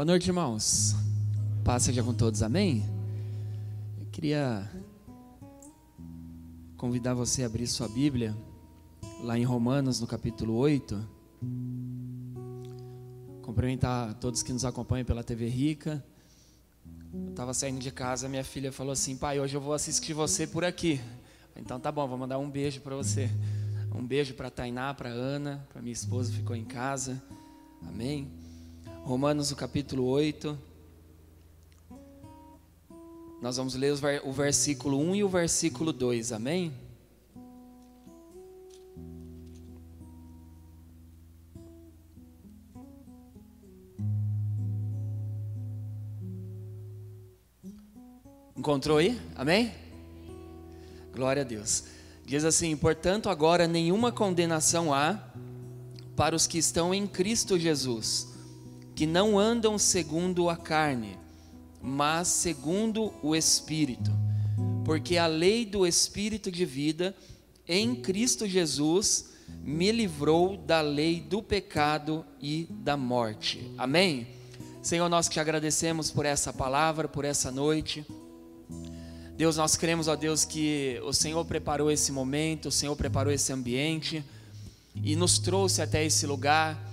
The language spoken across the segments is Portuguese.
Boa noite, irmãos. Paz seja com todos, amém? Eu queria convidar você a abrir sua Bíblia, lá em Romanos, no capítulo 8. Cumprimentar todos que nos acompanham pela TV Rica. Eu estava saindo de casa, minha filha falou assim: pai, hoje eu vou assistir você por aqui. Então tá bom, vou mandar um beijo para você. Um beijo para Tainá, para Ana, para minha esposa, ficou em casa. Amém. Romanos, o capítulo 8. Nós vamos ler o versículo 1 e o versículo 2, amém? Encontrou aí? Amém? Glória a Deus. Diz assim: portanto, agora nenhuma condenação há para os que estão em Cristo Jesus que não andam segundo a carne, mas segundo o Espírito. Porque a lei do Espírito de vida em Cristo Jesus me livrou da lei do pecado e da morte. Amém? Senhor, nós te agradecemos por essa palavra, por essa noite. Deus, nós cremos, ó Deus, que o Senhor preparou esse momento, o Senhor preparou esse ambiente e nos trouxe até esse lugar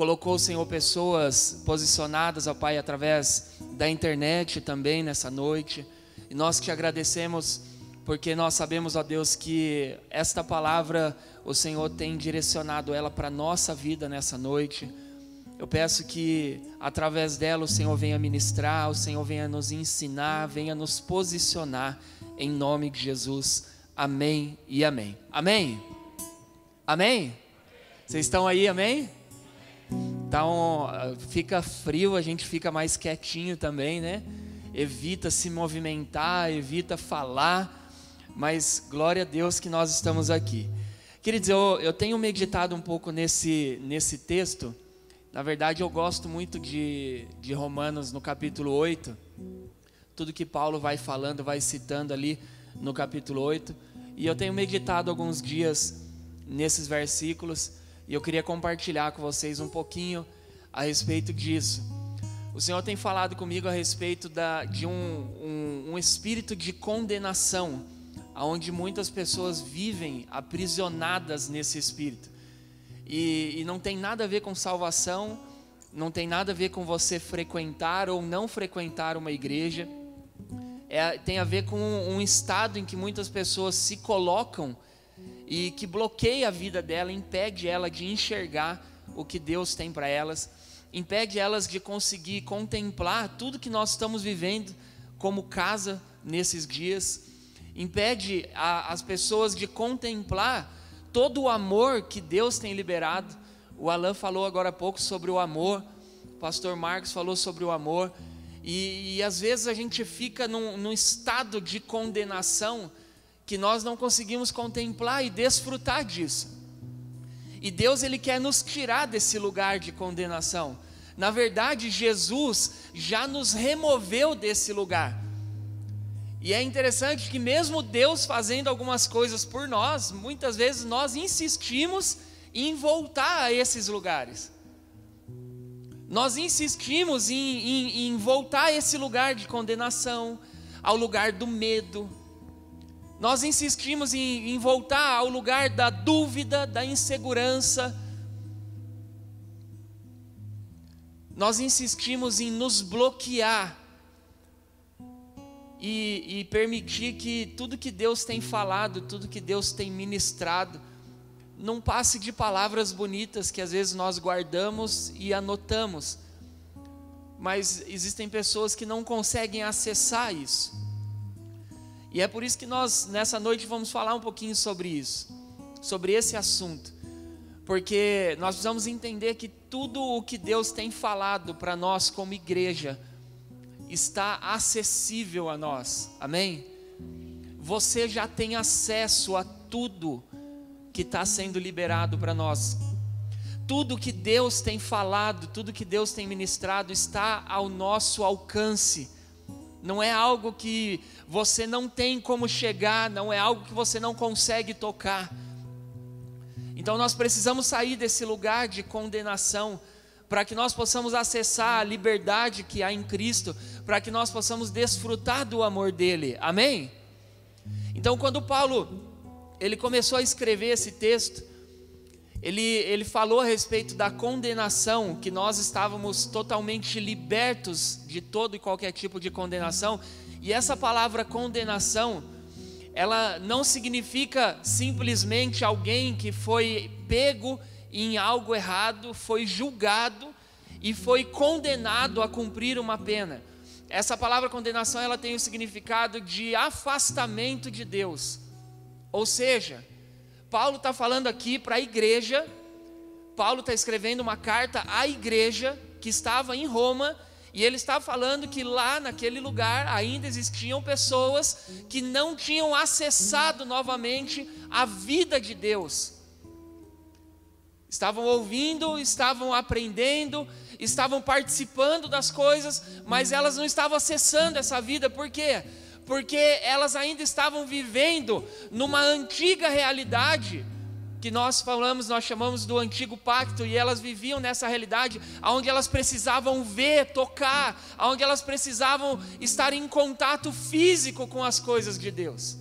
colocou, Senhor, pessoas posicionadas, ó Pai, através da internet também nessa noite. E nós te agradecemos porque nós sabemos, ó Deus, que esta palavra o Senhor tem direcionado ela para a nossa vida nessa noite. Eu peço que através dela o Senhor venha ministrar, o Senhor venha nos ensinar, venha nos posicionar em nome de Jesus. Amém e amém. Amém? Amém? Vocês estão aí, amém? Então, fica frio, a gente fica mais quietinho também, né? Evita se movimentar, evita falar, mas glória a Deus que nós estamos aqui. Queridos, eu, eu tenho meditado um pouco nesse, nesse texto. Na verdade, eu gosto muito de, de Romanos no capítulo 8. Tudo que Paulo vai falando, vai citando ali no capítulo 8. E eu tenho meditado alguns dias nesses versículos. E eu queria compartilhar com vocês um pouquinho a respeito disso. O Senhor tem falado comigo a respeito da, de um, um, um espírito de condenação, onde muitas pessoas vivem aprisionadas nesse espírito. E, e não tem nada a ver com salvação, não tem nada a ver com você frequentar ou não frequentar uma igreja. É, tem a ver com um estado em que muitas pessoas se colocam e que bloqueia a vida dela, impede ela de enxergar o que Deus tem para elas, impede elas de conseguir contemplar tudo que nós estamos vivendo como casa nesses dias, impede a, as pessoas de contemplar todo o amor que Deus tem liberado. O Alan falou agora há pouco sobre o amor, o pastor Marcos falou sobre o amor, e, e às vezes a gente fica num, num estado de condenação que nós não conseguimos contemplar e desfrutar disso. E Deus ele quer nos tirar desse lugar de condenação. Na verdade, Jesus já nos removeu desse lugar. E é interessante que mesmo Deus fazendo algumas coisas por nós, muitas vezes nós insistimos em voltar a esses lugares. Nós insistimos em, em, em voltar a esse lugar de condenação, ao lugar do medo, nós insistimos em, em voltar ao lugar da dúvida, da insegurança. Nós insistimos em nos bloquear e, e, permitir que tudo que Deus tem falado, tudo que Deus tem ministrado, não passe de palavras bonitas que às vezes nós guardamos e anotamos, mas existem pessoas que não conseguem acessar isso. E é por isso que nós, nessa noite, vamos falar um pouquinho sobre isso, sobre esse assunto. Porque nós precisamos entender que tudo o que Deus tem falado para nós como igreja está acessível a nós, amém? Você já tem acesso a tudo que está sendo liberado para nós. Tudo que Deus tem falado, tudo que Deus tem ministrado está ao nosso alcance não é algo que você não tem como chegar, não é algo que você não consegue tocar. Então nós precisamos sair desse lugar de condenação para que nós possamos acessar a liberdade que há em Cristo, para que nós possamos desfrutar do amor dele. Amém? Então, quando Paulo ele começou a escrever esse texto, ele, ele falou a respeito da condenação, que nós estávamos totalmente libertos de todo e qualquer tipo de condenação, e essa palavra condenação, ela não significa simplesmente alguém que foi pego em algo errado, foi julgado e foi condenado a cumprir uma pena. Essa palavra condenação, ela tem o significado de afastamento de Deus. Ou seja, Paulo está falando aqui para a igreja, Paulo está escrevendo uma carta à igreja que estava em Roma, e ele está falando que lá naquele lugar ainda existiam pessoas que não tinham acessado novamente a vida de Deus. Estavam ouvindo, estavam aprendendo, estavam participando das coisas, mas elas não estavam acessando essa vida, por quê? Porque elas ainda estavam vivendo numa antiga realidade que nós falamos, nós chamamos do antigo pacto, e elas viviam nessa realidade onde elas precisavam ver, tocar, onde elas precisavam estar em contato físico com as coisas de Deus.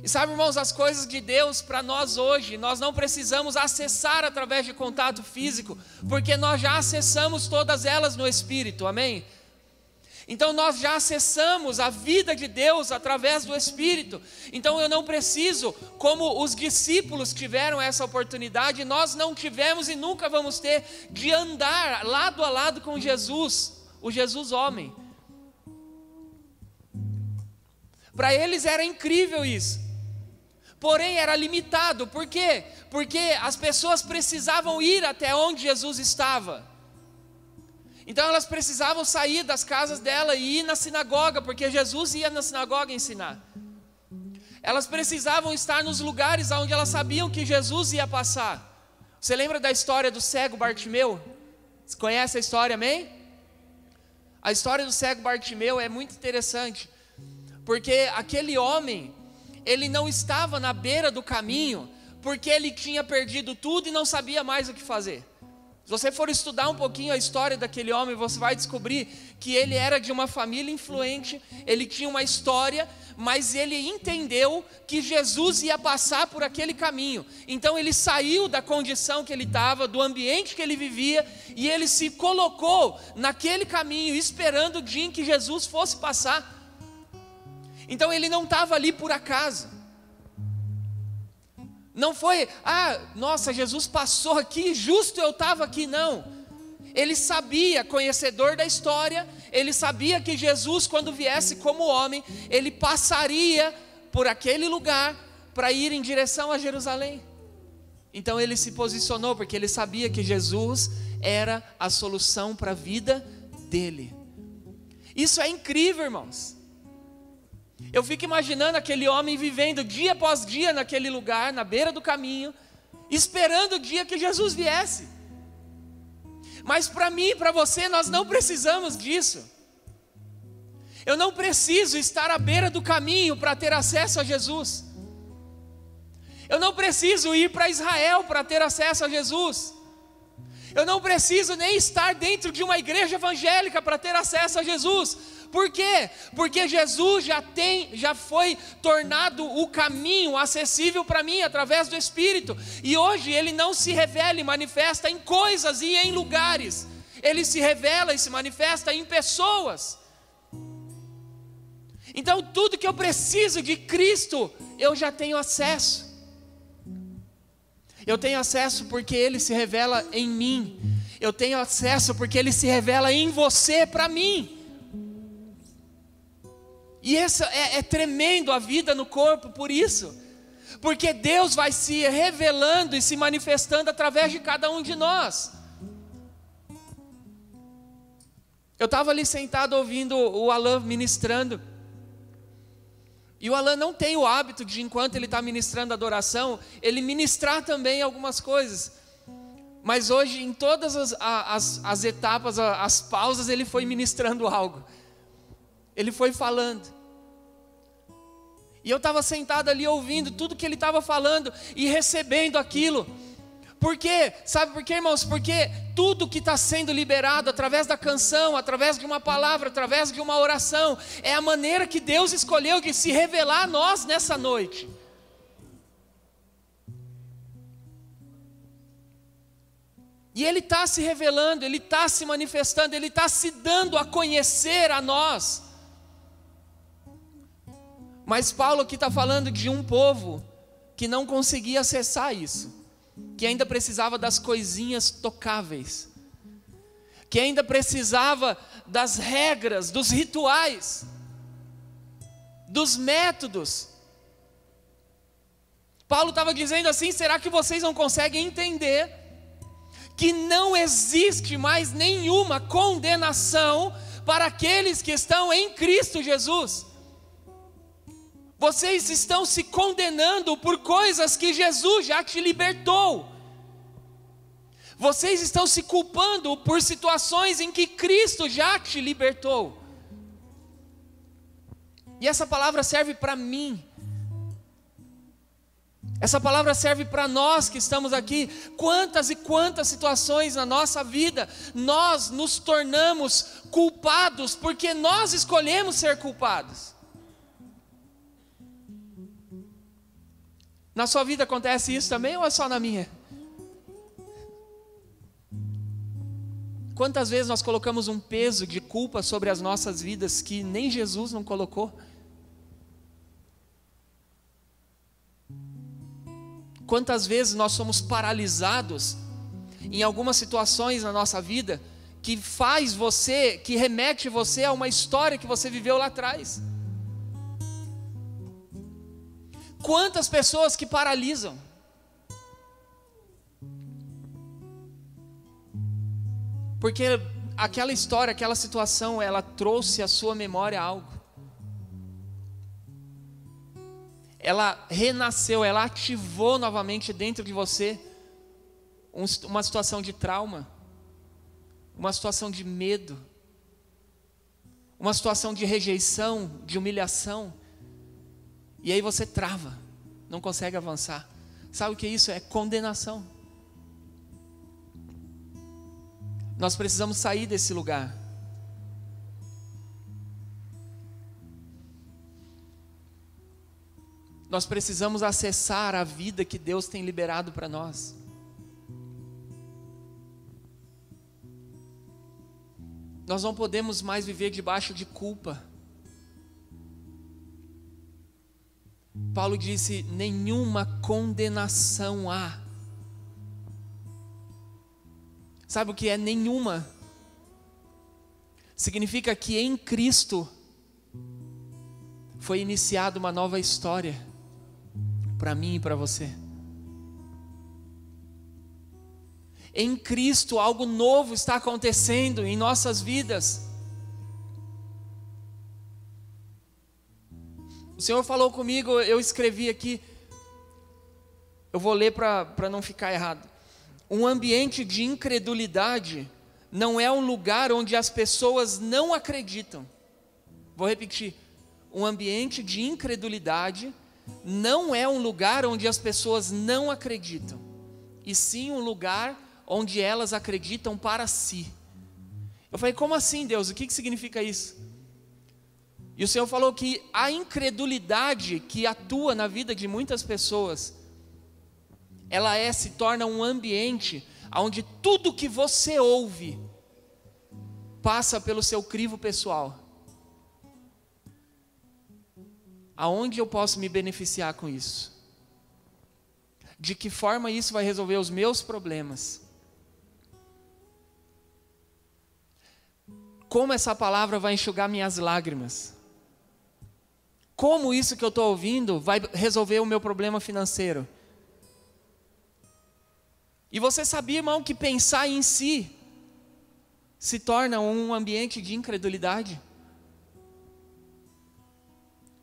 E sabe, irmãos, as coisas de Deus para nós hoje, nós não precisamos acessar através de contato físico, porque nós já acessamos todas elas no Espírito, amém? Então nós já acessamos a vida de Deus através do Espírito. Então eu não preciso, como os discípulos tiveram essa oportunidade, nós não tivemos e nunca vamos ter de andar lado a lado com Jesus, o Jesus homem. Para eles era incrível isso. Porém era limitado. Por quê? Porque as pessoas precisavam ir até onde Jesus estava. Então elas precisavam sair das casas dela e ir na sinagoga, porque Jesus ia na sinagoga ensinar. Elas precisavam estar nos lugares onde elas sabiam que Jesus ia passar. Você lembra da história do cego Bartimeu? Você conhece a história, amém? A história do cego Bartimeu é muito interessante, porque aquele homem, ele não estava na beira do caminho, porque ele tinha perdido tudo e não sabia mais o que fazer. Se você for estudar um pouquinho a história daquele homem, você vai descobrir que ele era de uma família influente, ele tinha uma história, mas ele entendeu que Jesus ia passar por aquele caminho. Então ele saiu da condição que ele estava, do ambiente que ele vivia, e ele se colocou naquele caminho, esperando o dia em que Jesus fosse passar. Então ele não estava ali por acaso. Não foi, ah, nossa, Jesus passou aqui, justo eu estava aqui, não. Ele sabia, conhecedor da história, ele sabia que Jesus, quando viesse como homem, ele passaria por aquele lugar para ir em direção a Jerusalém. Então ele se posicionou, porque ele sabia que Jesus era a solução para a vida dele. Isso é incrível, irmãos. Eu fico imaginando aquele homem vivendo dia após dia naquele lugar, na beira do caminho, esperando o dia que Jesus viesse. Mas para mim e para você, nós não precisamos disso. Eu não preciso estar à beira do caminho para ter acesso a Jesus. Eu não preciso ir para Israel para ter acesso a Jesus. Eu não preciso nem estar dentro de uma igreja evangélica para ter acesso a Jesus. Por quê? Porque Jesus já tem, já foi tornado o caminho acessível para mim através do Espírito. E hoje ele não se revela e manifesta em coisas e em lugares. Ele se revela e se manifesta em pessoas. Então tudo que eu preciso de Cristo, eu já tenho acesso. Eu tenho acesso porque Ele se revela em mim. Eu tenho acesso porque Ele se revela em você para mim. E isso é, é tremendo a vida no corpo por isso. Porque Deus vai se revelando e se manifestando através de cada um de nós. Eu estava ali sentado ouvindo o Alan ministrando. E o Alan não tem o hábito de, enquanto ele está ministrando adoração, ele ministrar também algumas coisas. Mas hoje, em todas as, as, as etapas, as pausas, ele foi ministrando algo. Ele foi falando. E eu estava sentado ali ouvindo tudo que ele estava falando e recebendo aquilo. Por quê? Sabe por quê, irmãos? Porque tudo que está sendo liberado através da canção, através de uma palavra, através de uma oração, é a maneira que Deus escolheu de se revelar a nós nessa noite. E Ele está se revelando, Ele está se manifestando, Ele está se dando a conhecer a nós. Mas Paulo aqui está falando de um povo que não conseguia acessar isso, que ainda precisava das coisinhas tocáveis, que ainda precisava das regras, dos rituais, dos métodos. Paulo estava dizendo assim: será que vocês não conseguem entender? que não existe mais nenhuma condenação para aqueles que estão em Cristo Jesus. Vocês estão se condenando por coisas que Jesus já te libertou. Vocês estão se culpando por situações em que Cristo já te libertou. E essa palavra serve para mim, essa palavra serve para nós que estamos aqui. Quantas e quantas situações na nossa vida nós nos tornamos culpados porque nós escolhemos ser culpados. Na sua vida acontece isso também ou é só na minha? Quantas vezes nós colocamos um peso de culpa sobre as nossas vidas que nem Jesus não colocou? Quantas vezes nós somos paralisados em algumas situações na nossa vida que faz você, que remete você a uma história que você viveu lá atrás. Quantas pessoas que paralisam. Porque aquela história, aquela situação, ela trouxe à sua memória algo. ela renasceu, ela ativou novamente dentro de você uma situação de trauma, uma situação de medo, uma situação de rejeição, de humilhação, e aí você trava, não consegue avançar. Sabe o que é isso? É condenação. Nós precisamos sair desse lugar. Nós precisamos acessar a vida que Deus tem liberado para nós. Nós não podemos mais viver debaixo de culpa. Paulo disse: nenhuma condenação há. Sabe o que é nenhuma? Significa que em Cristo foi iniciada uma nova história para mim e para você. Em Cristo, algo novo está acontecendo em nossas vidas. Senhor falou comigo, eu escrevi aqui, eu vou ler para não ficar errado. Um ambiente de incredulidade não é um lugar onde as pessoas não acreditam. Vou repetir: um ambiente de incredulidade não é um lugar onde as pessoas não acreditam, e sim um lugar onde elas acreditam para si. Eu falei, como assim, Deus? O que, que significa isso? E o Senhor falou que a incredulidade que atua na vida de muitas pessoas, ela é, se torna um ambiente onde tudo que você ouve passa pelo seu crivo pessoal. Aonde eu posso me beneficiar com isso? De que forma isso vai resolver os meus problemas? Como essa palavra vai enxugar minhas lágrimas? Como isso que eu estou ouvindo vai resolver o meu problema financeiro? E você sabia, irmão, que pensar em si se torna um ambiente de incredulidade?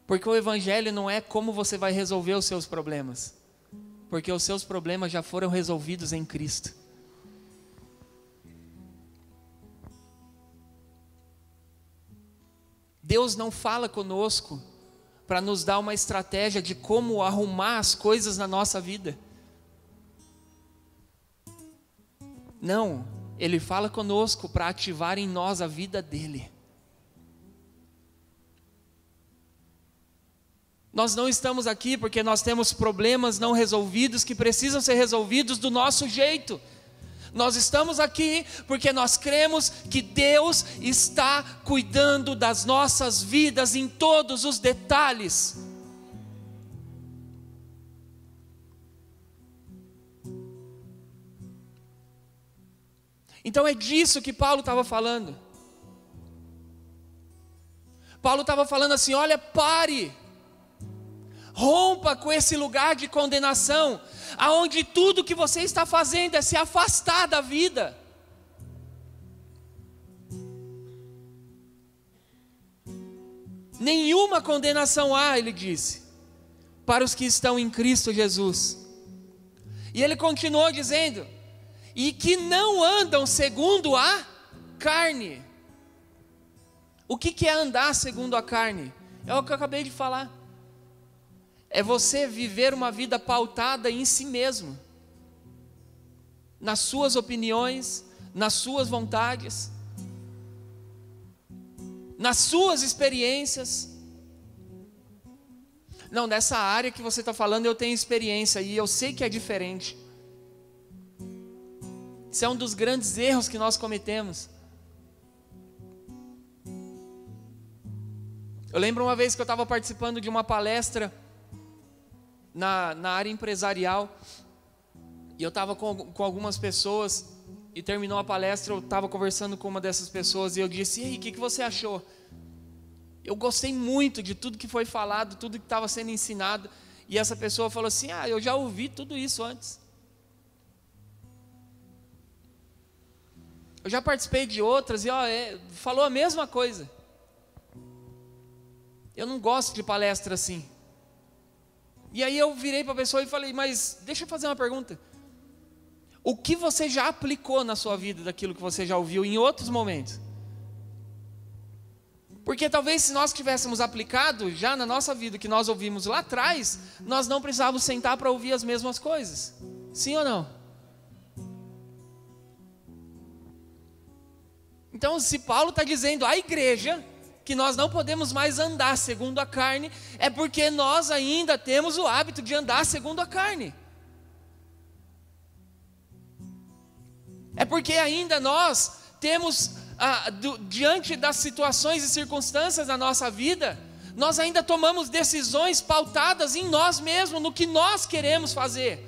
Porque o Evangelho não é como você vai resolver os seus problemas, porque os seus problemas já foram resolvidos em Cristo. Deus não fala conosco para nos dar uma estratégia de como arrumar as coisas na nossa vida. Não, ele fala conosco para ativar em nós a vida dele. Nós não estamos aqui porque nós temos problemas não resolvidos que precisam ser resolvidos do nosso jeito. Nós estamos aqui porque nós cremos que Deus está cuidando das nossas vidas em todos os detalhes. Então é disso que Paulo estava falando. Paulo estava falando assim: olha, pare, rompa com esse lugar de condenação, aonde tudo que você está fazendo é se afastar da vida. Nenhuma condenação há, ele disse, para os que estão em Cristo Jesus. E ele continuou dizendo: e que não andam segundo a carne. O que, é andar segundo a carne? É o que eu acabei de falar. É você viver uma vida pautada em si mesmo, nas suas opiniões, nas suas vontades, nas suas experiências. Não, nessa área que você está falando eu tenho experiência e eu sei que é diferente. Isso é um dos grandes erros que nós cometemos. Eu lembro uma vez que eu estava participando de uma palestra na, na área empresarial e eu estava com, com algumas pessoas e terminou a palestra, eu estava conversando com uma dessas pessoas e eu disse: E aí, o que, que você achou? Eu gostei muito de tudo que foi falado, tudo que estava sendo ensinado. E essa pessoa falou assim: Ah, eu já ouvi tudo isso antes. Eu já participei de outras e ó, é, falou a mesma coisa. Eu não gosto de palestra assim. E aí eu virei para a pessoa e falei, mas deixa eu fazer uma pergunta. O que você já aplicou na sua vida daquilo que você já ouviu em outros momentos? Porque talvez se nós tivéssemos aplicado já na nossa vida o que nós ouvimos lá atrás, nós não precisávamos sentar para ouvir as mesmas coisas. Sim ou não? Então, se Paulo está dizendo à igreja que nós não podemos mais andar segundo a carne, é porque nós ainda temos o hábito de andar segundo a carne. É porque ainda nós temos, ah, do, diante das situações e circunstâncias da nossa vida, nós ainda tomamos decisões pautadas em nós mesmos, no que nós queremos fazer.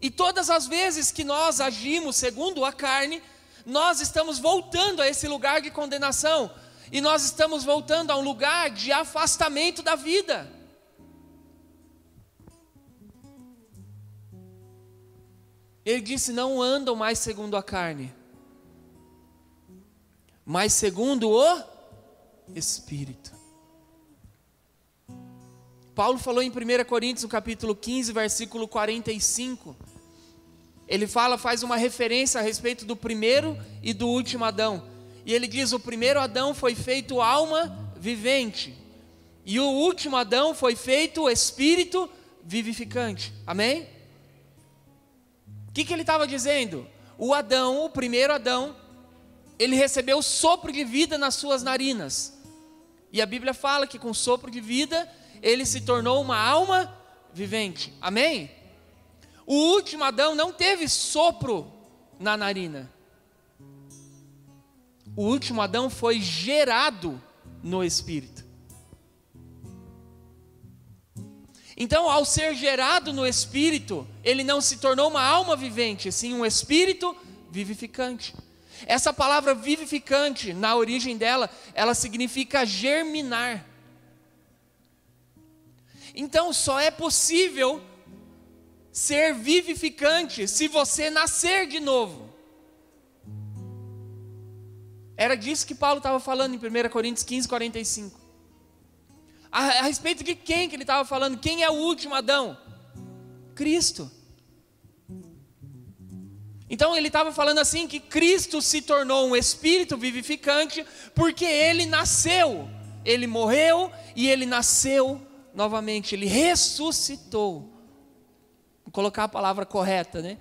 E todas as vezes que nós agimos segundo a carne, nós estamos voltando a esse lugar de condenação, e nós estamos voltando a um lugar de afastamento da vida. Ele disse: Não andam mais segundo a carne, mas segundo o Espírito. Paulo falou em 1 Coríntios, capítulo 15, versículo 45 ele fala, faz uma referência a respeito do primeiro e do último Adão. E ele diz: o primeiro Adão foi feito alma vivente, e o último Adão foi feito espírito vivificante. Amém? O que, que ele estava dizendo? O Adão, o primeiro Adão, ele recebeu sopro de vida nas suas narinas. E a Bíblia fala que com sopro de vida ele se tornou uma alma vivente. Amém? O último Adão não teve sopro na narina. O último Adão foi gerado no Espírito. Então, ao ser gerado no Espírito, ele não se tornou uma alma vivente, sim um Espírito vivificante. Essa palavra vivificante, na origem dela, ela significa germinar. Então, só é possível ser vivificante se você nascer de novo. Era disso que Paulo estava falando em 1 Coríntios 15, 45. A, a respeito de quem que ele estava falando? Quem é o último Adão? Cristo. Então ele estava falando assim que Cristo se tornou um espírito vivificante porque ele nasceu, ele morreu e ele nasceu novamente, ele ressuscitou colocar a palavra correta, né?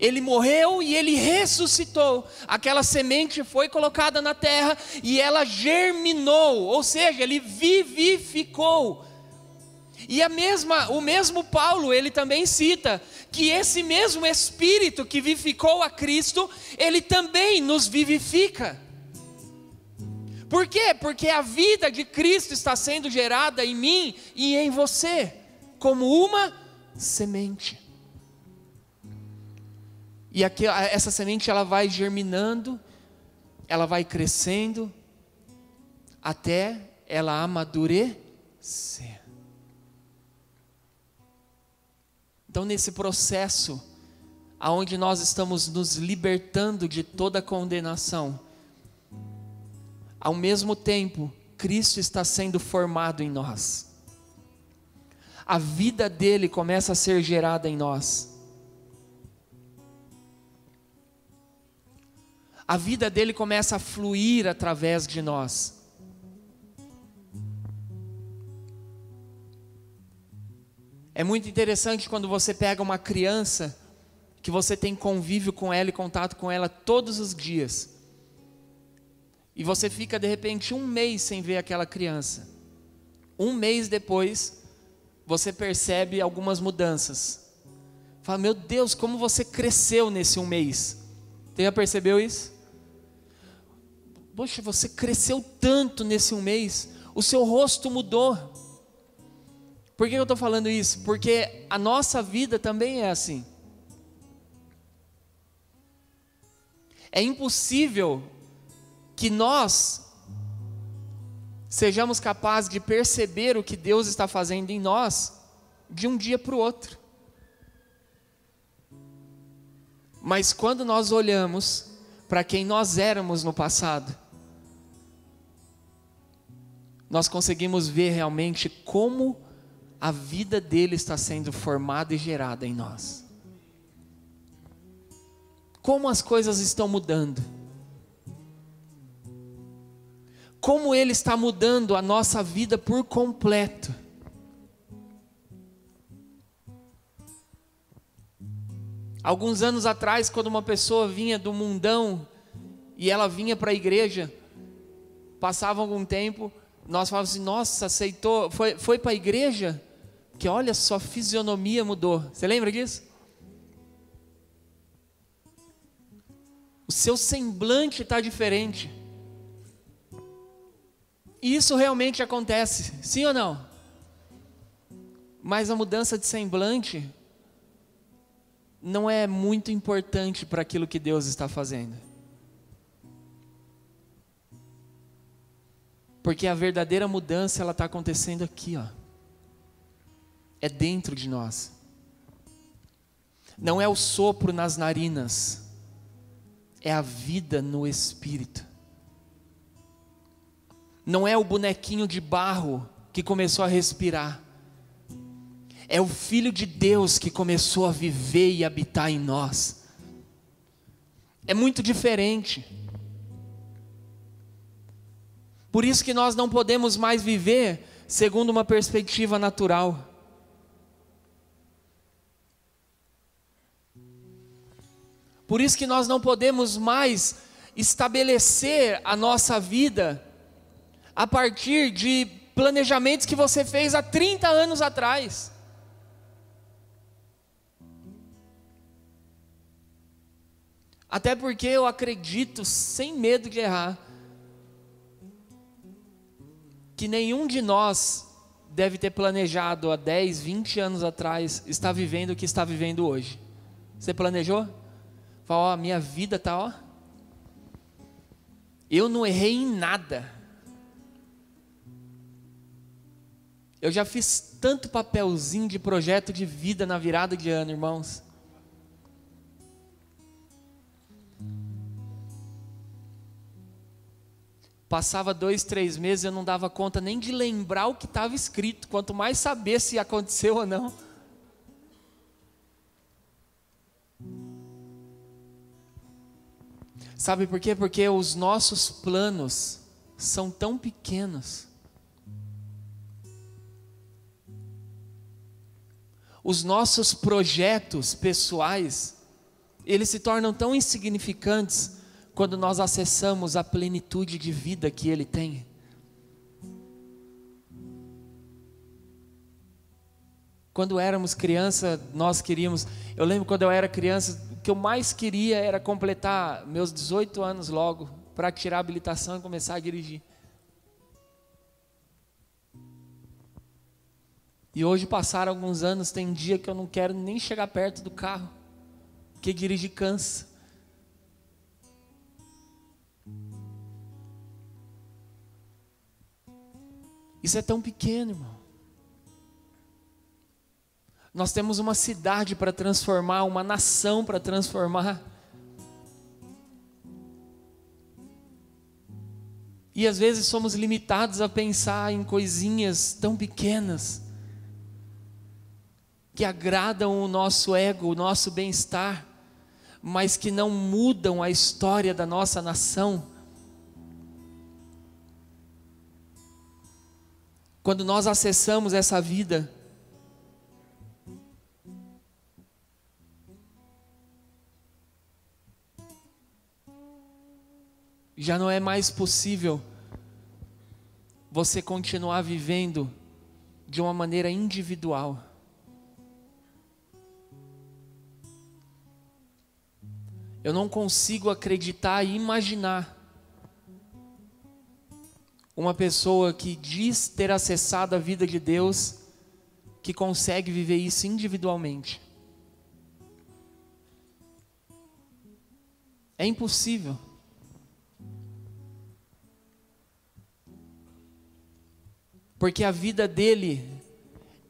Ele morreu e ele ressuscitou. Aquela semente foi colocada na terra e ela germinou, ou seja, ele vivificou. E a mesma, o mesmo Paulo, ele também cita que esse mesmo espírito que vivificou a Cristo, ele também nos vivifica. Por quê? Porque a vida de Cristo está sendo gerada em mim e em você, como uma semente. E aqui, essa semente ela vai germinando, ela vai crescendo, até ela amadurecer. Então, nesse processo, aonde nós estamos nos libertando de toda condenação, ao mesmo tempo, Cristo está sendo formado em nós. A vida dele começa a ser gerada em nós. A vida dele começa a fluir através de nós. É muito interessante quando você pega uma criança que você tem convívio com ela e contato com ela todos os dias. E você fica de repente um mês sem ver aquela criança. Um mês depois, você percebe algumas mudanças. Fala, meu Deus, como você cresceu nesse um mês. Você já percebeu isso? Poxa, você cresceu tanto nesse um mês, o seu rosto mudou. Por que eu estou falando isso? Porque a nossa vida também é assim. É impossível que nós sejamos capazes de perceber o que Deus está fazendo em nós de um dia para o outro. Mas quando nós olhamos para quem nós éramos no passado, nós conseguimos ver realmente como a vida dele está sendo formada e gerada em nós. Como as coisas estão mudando como Ele está mudando a nossa vida por completo. Alguns anos atrás, quando uma pessoa vinha do mundão e ela vinha para a igreja, passava algum tempo, nós falávamos assim: nossa, aceitou, foi, foi para a igreja? Que olha, sua fisionomia mudou. Você lembra disso? O seu semblante está diferente. Isso realmente acontece, sim ou não? Mas a mudança de semblante não é muito importante para aquilo que Deus está fazendo. Porque a verdadeira mudança ela está acontecendo aqui, ó. É dentro de nós. Não é o sopro nas narinas, é a vida no espírito. Não é o bonequinho de barro que começou a respirar. É o Filho de Deus que começou a viver e habitar em nós. É muito diferente. Por isso que nós não podemos mais viver segundo uma perspectiva natural. Por isso que nós não podemos mais estabelecer a nossa vida a partir de planejamentos que você fez há 30 anos atrás. Até porque eu acredito, sem medo de errar, que nenhum de nós deve ter planejado há 10, 20 anos atrás estar vivendo o que está vivendo hoje. Você planejou? Fala, ó, minha vida tá, ó. Eu não errei em nada. Eu já fiz tanto papelzinho de projeto de vida na virada de ano, irmãos. Passava dois, três meses, eu não dava conta nem de lembrar o que estava escrito, quanto mais saber se aconteceu ou não. Sabe por quê? Porque os nossos planos são tão pequenos os nossos projetos pessoais, eles se tornam tão insignificantes quando nós acessamos a plenitude de vida que Ele tem. Quando éramos criança, nós queríamos. Eu lembro quando eu era criança, o que eu mais queria era completar meus 18 anos logo, para tirar a habilitação e começar a dirigir. E hoje passaram alguns anos, tem dia que eu não quero nem chegar perto do carro, porque dirigir cansa. Isso é tão pequeno, irmão. Nós temos uma cidade para transformar, uma nação para transformar. E às vezes somos limitados a pensar em coisinhas tão pequenas que agradam o nosso ego, o nosso bem-estar, mas que não mudam a história da nossa nação. Quando nós acessamos essa vida, já não é mais possível você continuar vivendo de uma maneira individual. Eu não consigo acreditar e imaginar uma pessoa que diz ter acessado a vida de Deus, que consegue viver isso individualmente. É impossível. Porque a vida dele,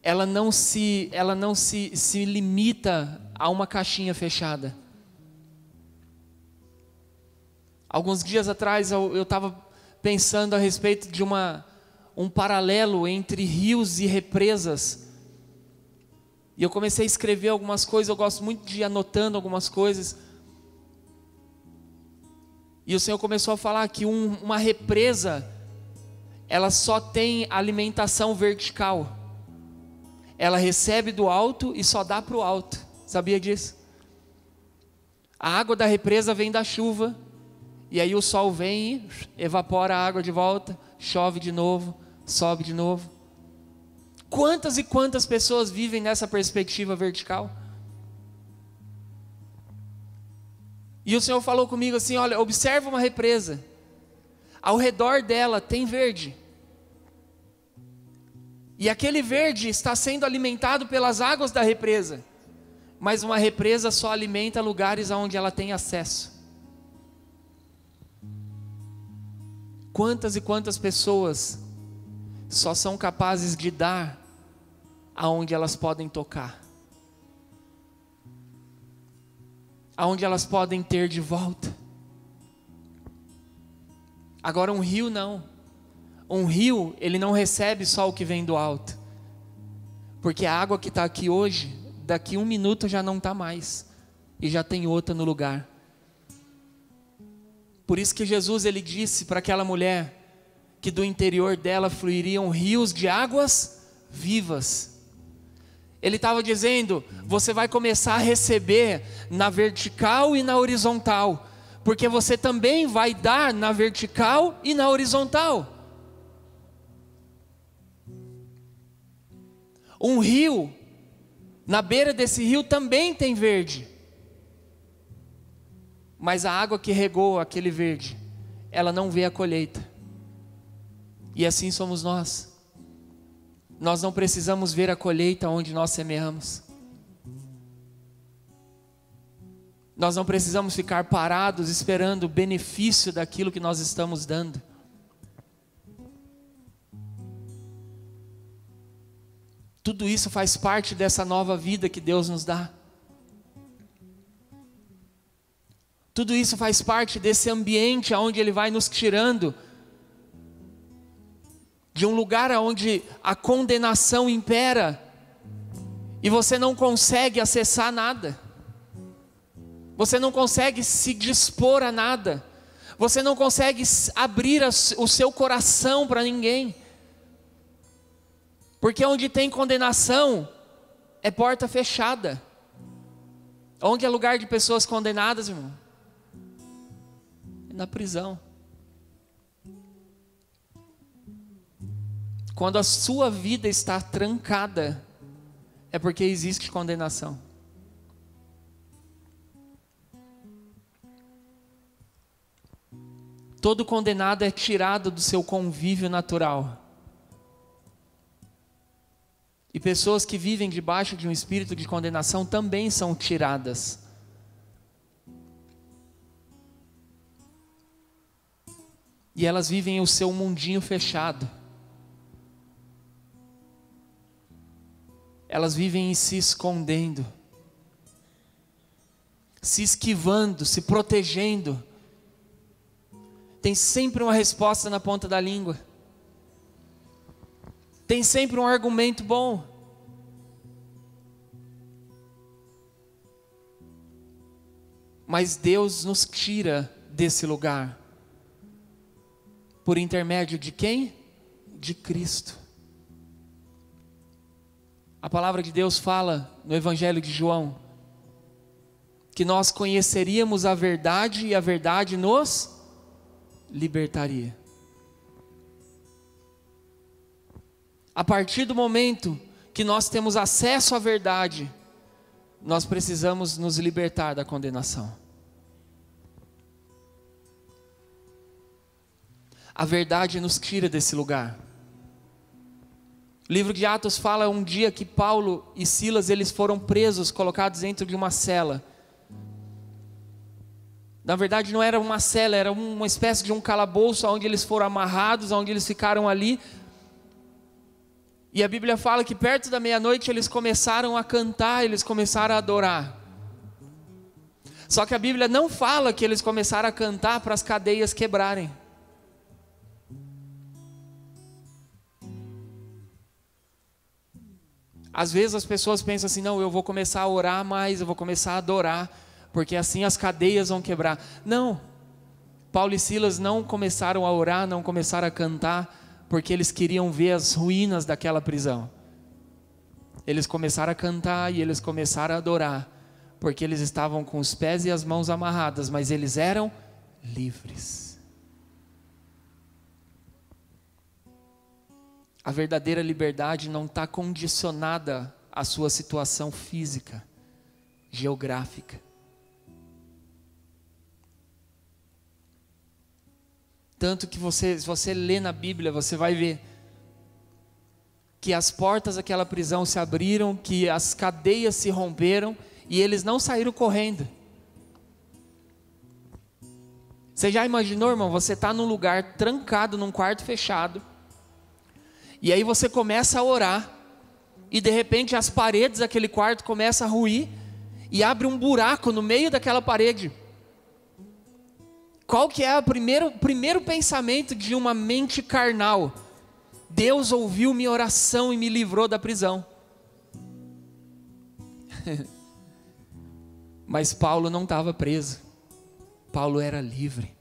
ela não se, ela não se, se limita a uma caixinha fechada. Alguns dias atrás eu estava pensando a respeito de uma, um paralelo entre rios e represas. E eu comecei a escrever algumas coisas, eu gosto muito de ir anotando algumas coisas. E o Senhor começou a falar que um, uma represa, ela só tem alimentação vertical. Ela recebe do alto e só dá para o alto. Sabia disso? A água da represa vem da chuva e aí o sol vem e evapora a água de volta, chove de novo, sobe de novo. Quantas e quantas pessoas vivem nessa perspectiva vertical? E o Senhor falou comigo assim: olha, observa uma represa. Ao redor dela tem verde. E aquele verde está sendo alimentado pelas águas da represa. Mas uma represa só alimenta lugares aonde ela tem acesso. Quantas e quantas pessoas só são capazes de dar aonde elas podem tocar? Aonde elas podem ter de volta? Agora um rio não. Um rio, ele não recebe só o que vem do alto. Porque a água que está aqui hoje, daqui um minuto já não está mais. E já tem outra no lugar. Por isso que Jesus ele disse para aquela mulher que do interior dela fluiriam rios de águas vivas. Ele estava dizendo: você vai começar a receber na vertical e na horizontal, porque você também vai dar na vertical e na horizontal. Um rio, na beira desse rio também tem verde mas a água que regou aquele verde, ela não vê a colheita. E assim somos nós. Nós não precisamos ver a colheita onde nós semeamos. Nós não precisamos ficar parados esperando o benefício daquilo que nós estamos dando. Tudo isso faz parte dessa nova vida que Deus nos dá. Tudo isso faz parte desse ambiente aonde ele vai nos tirando de um lugar onde a condenação impera e você não consegue acessar nada. Você não consegue se dispor a nada. Você não consegue abrir o seu coração para ninguém. Porque onde tem condenação é porta fechada. Onde é lugar de pessoas condenadas, irmão? Na prisão. Quando a sua vida está trancada, é porque existe condenação. Todo condenado é tirado do seu convívio natural. E pessoas que vivem debaixo de um espírito de condenação também são tiradas. E elas vivem o seu mundinho fechado. Elas vivem se escondendo, se esquivando, se protegendo. Tem sempre uma resposta na ponta da língua tem sempre um argumento bom. Mas Deus nos tira desse lugar. Por intermédio de quem? De Cristo. A palavra de Deus fala no Evangelho de João que nós conheceríamos a verdade e a verdade nos libertaria. A partir do momento que nós temos acesso à verdade, nós precisamos nos libertar da condenação. A verdade nos tira desse lugar. O livro de Atos fala um dia que Paulo e Silas eles foram presos, colocados dentro de uma cela. Na verdade, não era uma cela, era uma espécie de um calabouço onde eles foram amarrados, onde eles ficaram ali e a Bíblia fala que perto da meia-noite eles começaram a cantar, eles começaram a adorar. Só que a Bíblia não fala que eles começaram a cantar para as cadeias quebrarem. Às vezes as pessoas pensam assim: não, eu vou começar a orar mais, eu vou começar a adorar, porque assim as cadeias vão quebrar. Não, Paulo e Silas não começaram a orar, não começaram a cantar, porque eles queriam ver as ruínas daquela prisão. Eles começaram a cantar e eles começaram a adorar, porque eles estavam com os pés e as mãos amarradas, mas eles eram livres. A verdadeira liberdade não está condicionada à sua situação física, geográfica. Tanto que você, se você lê na Bíblia, você vai ver que as portas daquela prisão se abriram, que as cadeias se romperam e eles não saíram correndo. Você já imaginou, irmão? Você está num lugar trancado, num quarto fechado, e aí você começa a orar, e de repente as paredes daquele quarto começam a ruir, e abre um buraco no meio daquela parede. Qual que é o primeiro, primeiro pensamento de uma mente carnal? Deus ouviu minha oração e me livrou da prisão. Mas Paulo não estava preso. Paulo era livre.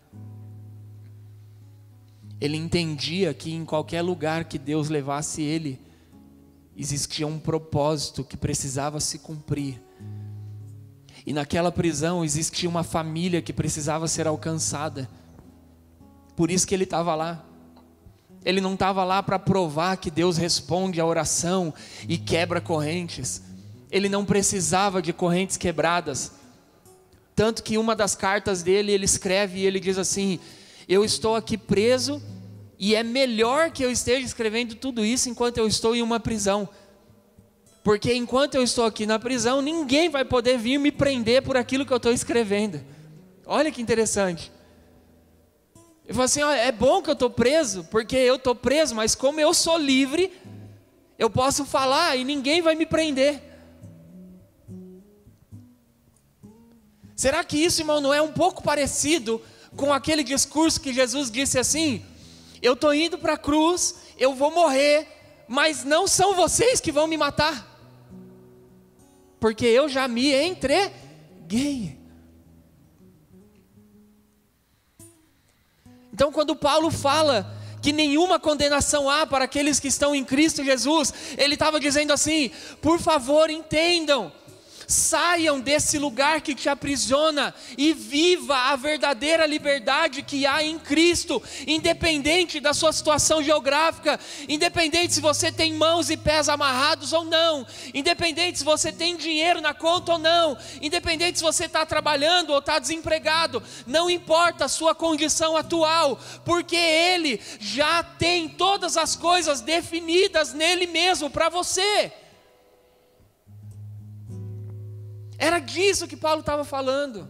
Ele entendia que em qualquer lugar que Deus levasse ele, existia um propósito que precisava se cumprir. E naquela prisão existia uma família que precisava ser alcançada. Por isso que ele estava lá. Ele não estava lá para provar que Deus responde à oração e quebra correntes. Ele não precisava de correntes quebradas. Tanto que uma das cartas dele, ele escreve e ele diz assim: Eu estou aqui preso e é melhor que eu esteja escrevendo tudo isso enquanto eu estou em uma prisão porque enquanto eu estou aqui na prisão, ninguém vai poder vir me prender por aquilo que eu estou escrevendo. Olha que interessante. Eu falo assim: ó, é bom que eu estou preso, porque eu estou preso, mas como eu sou livre, eu posso falar e ninguém vai me prender. Será que isso, irmão, não é um pouco parecido com aquele discurso que Jesus disse assim: Eu estou indo para a cruz, eu vou morrer, mas não são vocês que vão me matar porque eu já me entreguei. Então, quando Paulo fala que nenhuma condenação há para aqueles que estão em Cristo Jesus. Ele estava dizendo assim: por favor, entendam Saiam desse lugar que te aprisiona e viva a verdadeira liberdade que há em Cristo, independente da sua situação geográfica, independente se você tem mãos e pés amarrados ou não, independente se você tem dinheiro na conta ou não, independente se você está trabalhando ou está desempregado, não importa a sua condição atual, porque Ele já tem todas as coisas definidas nele mesmo para você. Era disso que Paulo estava falando.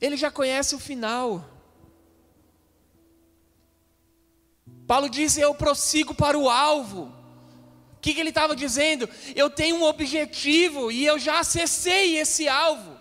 Ele já conhece o final. Paulo disse: Eu prossigo para o alvo. O que, que ele estava dizendo? Eu tenho um objetivo e eu já acessei esse alvo.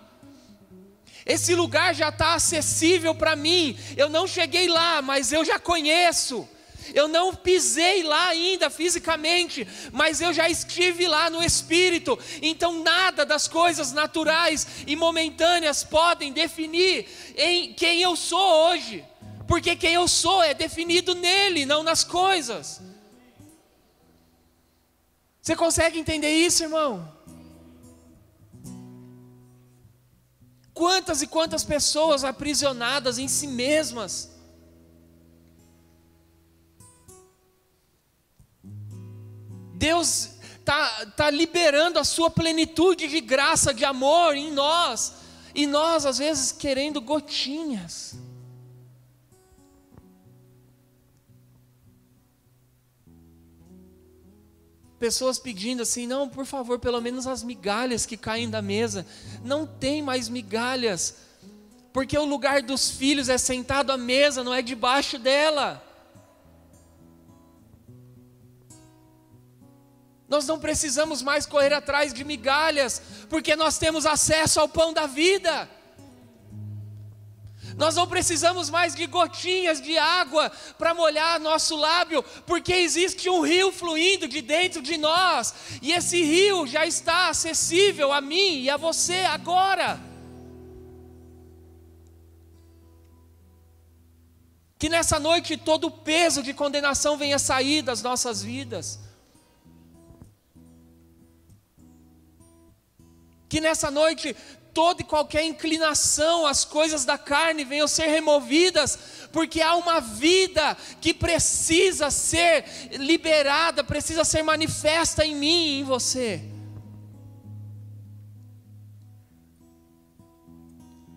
Esse lugar já está acessível para mim. Eu não cheguei lá, mas eu já conheço. Eu não pisei lá ainda fisicamente, mas eu já estive lá no espírito. Então nada das coisas naturais e momentâneas podem definir em quem eu sou hoje. Porque quem eu sou é definido nele, não nas coisas. Você consegue entender isso, irmão? Quantas e quantas pessoas aprisionadas em si mesmas, Deus está tá liberando a sua plenitude de graça, de amor em nós, e nós às vezes querendo gotinhas. Pessoas pedindo assim, não, por favor, pelo menos as migalhas que caem da mesa. Não tem mais migalhas, porque o lugar dos filhos é sentado à mesa, não é debaixo dela. Nós não precisamos mais correr atrás de migalhas, porque nós temos acesso ao pão da vida. Nós não precisamos mais de gotinhas de água para molhar nosso lábio, porque existe um rio fluindo de dentro de nós, e esse rio já está acessível a mim e a você agora. Que nessa noite todo o peso de condenação venha sair das nossas vidas. Que nessa noite toda e qualquer inclinação às coisas da carne venham ser removidas, porque há uma vida que precisa ser liberada, precisa ser manifesta em mim e em você.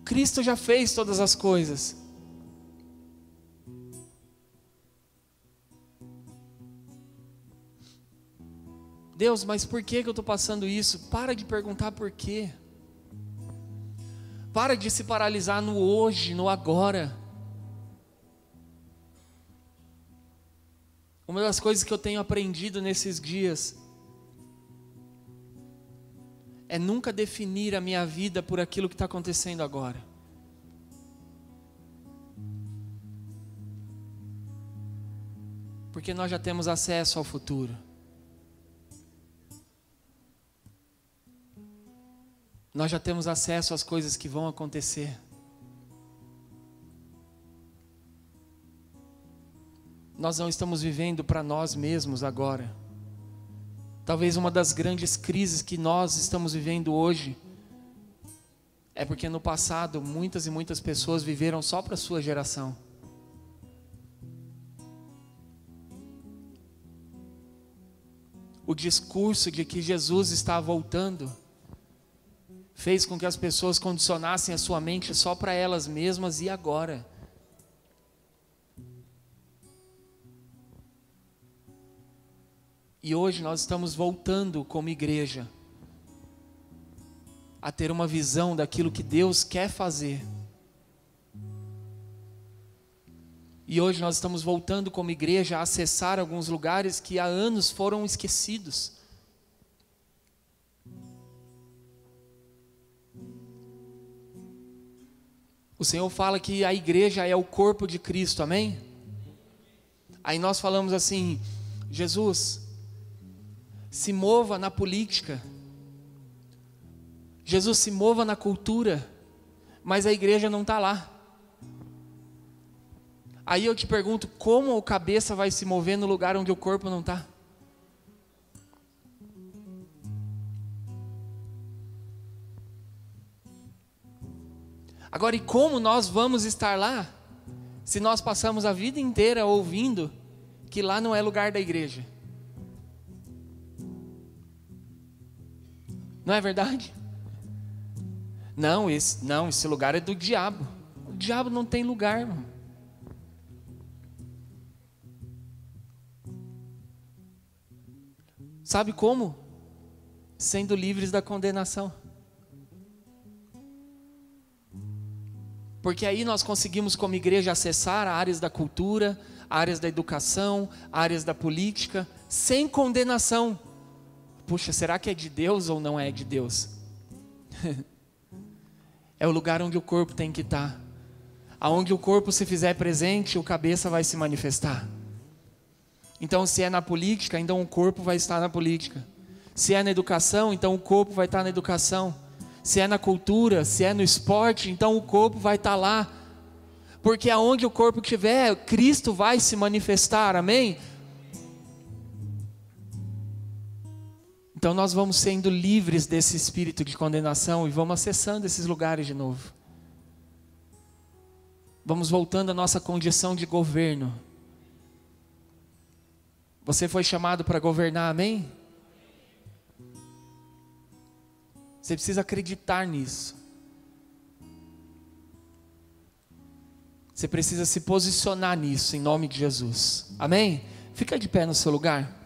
Cristo já fez todas as coisas. Deus, mas por que, que eu estou passando isso? Para de perguntar por quê. Para de se paralisar no hoje, no agora. Uma das coisas que eu tenho aprendido nesses dias é nunca definir a minha vida por aquilo que está acontecendo agora. Porque nós já temos acesso ao futuro. Nós já temos acesso às coisas que vão acontecer. Nós não estamos vivendo para nós mesmos agora. Talvez uma das grandes crises que nós estamos vivendo hoje é porque no passado muitas e muitas pessoas viveram só para a sua geração. O discurso de que Jesus está voltando fez com que as pessoas condicionassem a sua mente só para elas mesmas e agora. E hoje nós estamos voltando como igreja a ter uma visão daquilo que Deus quer fazer. E hoje nós estamos voltando como igreja a acessar alguns lugares que há anos foram esquecidos. O Senhor fala que a igreja é o corpo de Cristo, amém? Aí nós falamos assim: Jesus, se mova na política, Jesus se mova na cultura, mas a igreja não está lá. Aí eu te pergunto, como o cabeça vai se mover no lugar onde o corpo não está? Agora, e como nós vamos estar lá se nós passamos a vida inteira ouvindo que lá não é lugar da igreja? Não é verdade? Não, esse, não, esse lugar é do diabo. O diabo não tem lugar, irmão. Sabe como? Sendo livres da condenação. Porque aí nós conseguimos, como igreja, acessar áreas da cultura, áreas da educação, áreas da política, sem condenação. Puxa, será que é de Deus ou não é de Deus? é o lugar onde o corpo tem que estar. Aonde o corpo se fizer presente, o cabeça vai se manifestar. Então, se é na política, então o corpo vai estar na política. Se é na educação, então o corpo vai estar na educação se é na cultura, se é no esporte, então o corpo vai estar lá. Porque aonde o corpo estiver, Cristo vai se manifestar, amém? Então nós vamos sendo livres desse espírito de condenação e vamos acessando esses lugares de novo. Vamos voltando à nossa condição de governo. Você foi chamado para governar, amém? Você precisa acreditar nisso. Você precisa se posicionar nisso, em nome de Jesus. Amém? Fica de pé no seu lugar.